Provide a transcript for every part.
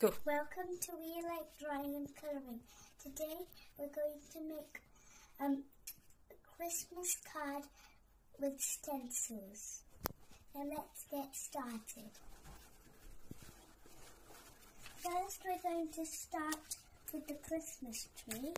Go. Welcome to We Like Drawing and Colouring. Today we're going to make um, a Christmas card with stencils. Now let's get started. First we're going to start with the Christmas tree.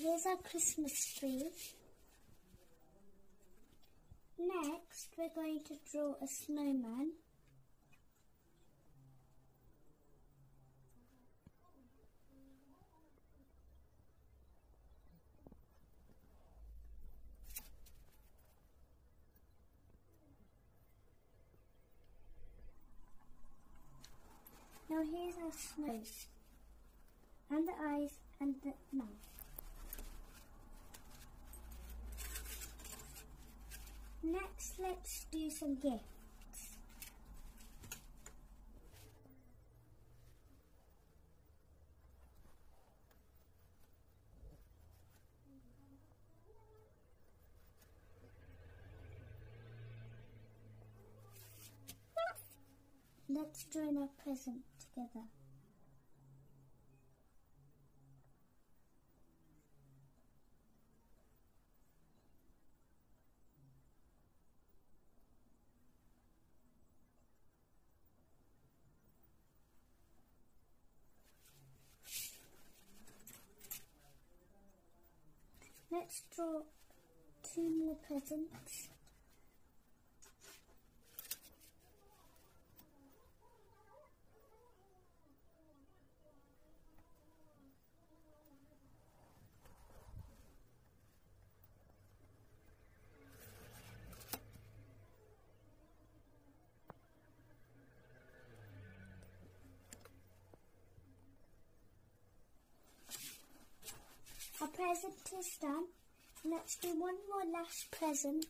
Here's our Christmas tree. Next, we're going to draw a snowman. Now here's our nose, and the eyes, and the mouth. Next, let's do some gifts. Let's join our present together. Let's draw two more presents. Our present is done. Let's do one more last present.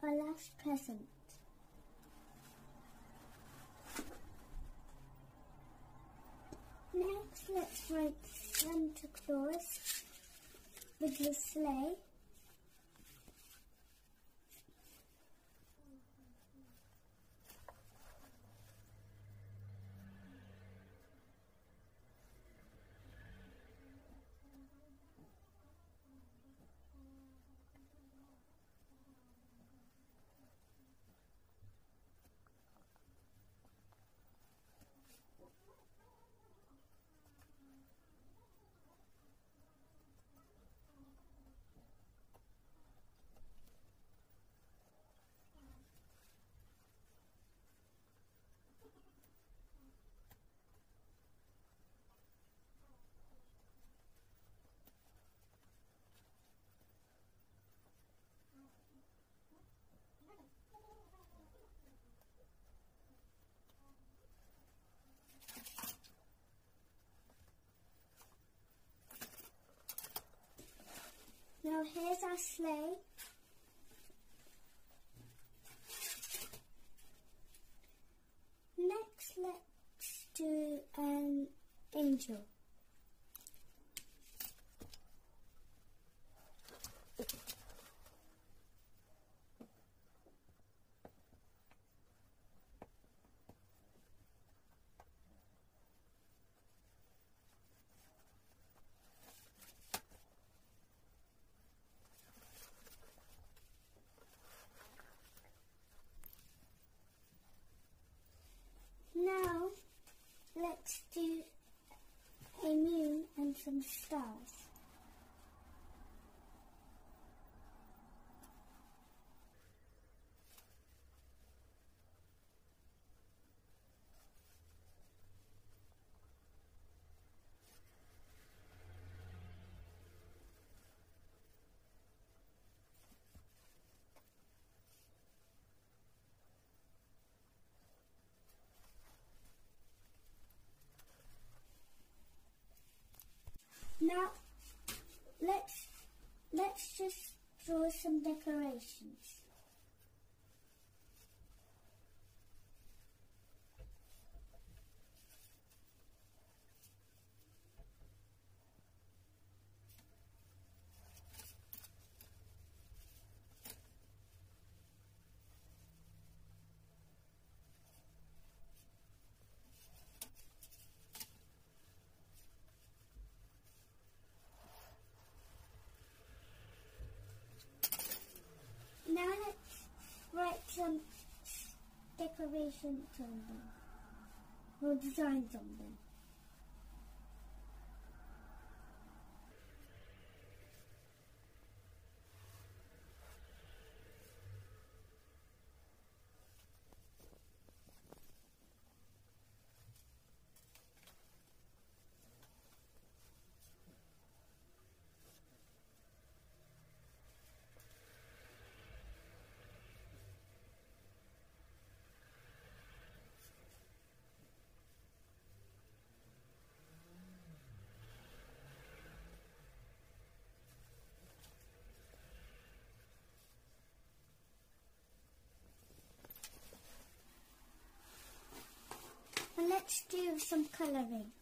Our last present. Let's Santa Claus with the sleigh. Now here's our sleigh. Next, let's do an angel. to do a moon and some stars. Now, let's let's just draw some decorations. Now let's write some decorations on them, or designs on them. And let's do some colouring.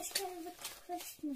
Let's go to the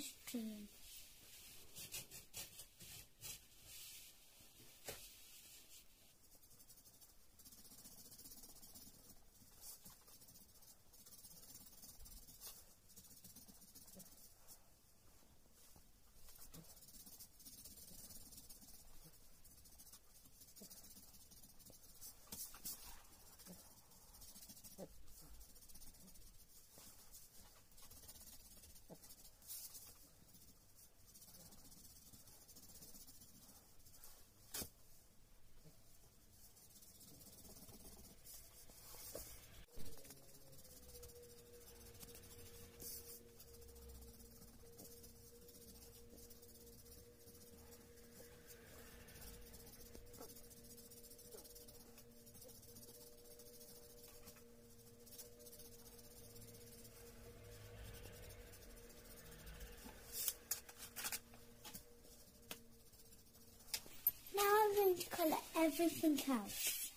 colour everything else.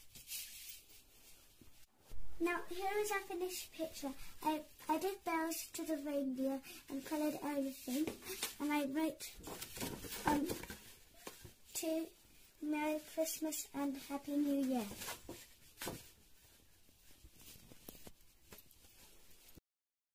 Now here is our finished picture. I, did bells to the reindeer and coloured everything and I wrote um, to Merry Christmas and Happy New Year.